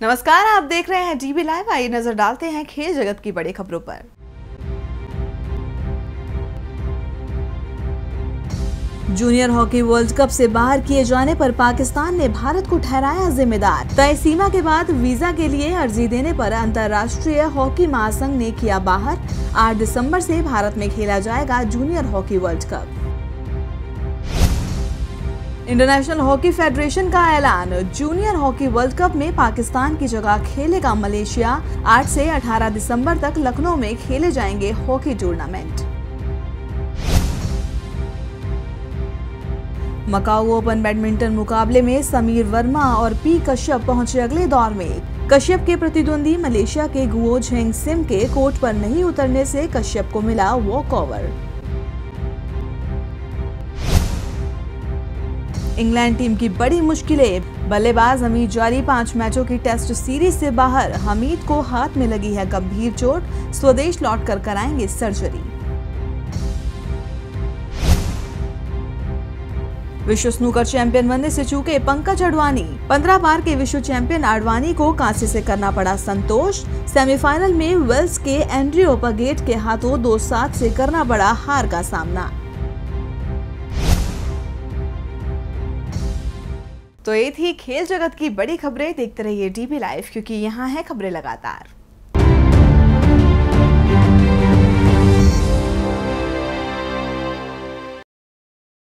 नमस्कार, आप देख रहे हैं टीवी लाइव आइए नज़र डालते हैं खेल जगत की बड़ी खबरों पर। जूनियर हॉकी वर्ल्ड कप से बाहर किए जाने पर पाकिस्तान ने भारत को ठहराया जिम्मेदार। तय सीमा के बाद वीज़ा के लिए अर्जी देने पर अंतर्राष्ट्रीय हॉकी महासंघ ने किया बाहर। 8 दिसंबर से भारत में खेला जाएगा junior hockey world cup. International hockey federation का ऐलान। जूनियर हॉकी वर्ल्ड कप में पाकिस्तान की जगह खेलेगा मलेशिया। 8 से 18 दिसंबर तक लखनऊ में खेले जाएँगे hockey tournament. Macau open badminton मुकाबले में समीर वर्मा और पी कश्यप पहुँचे अगले दौर में। कश्यप के प्रतिद्वंदी मलेशिया के गुओ झेंग सिम के कोर्ट पर नहीं उतरने से कश्यप को मिला वॉक ओवर इंग्लैंड टीम की बड़ी मुश्किलें। बल्लेबाज हमीद जारी पाँच मैचों की टेस्ट सीरीज़ से बाहर। हमीद को हाथ में लगी है गंभीर चोट। स्वदेश लौटकर कराएँगे सर्जरी। विश्व स्नूकर चैंपियन बनने से चूके पंकज अडवाणी पंद्रह बार के विश्व चैंपियन अडवाणी को कांसे से करना पड़ा संतोष। सेमीफाइनल में वेल्स के एंड्रियो पगेट के हाथों दो सात से करना पड़ा हार का सामना। तो ये थी खेल जगत की बड़ी खबरें। देखते रहिए डीबी लाइव क्योंकि यहाँ है खबरें लगातार।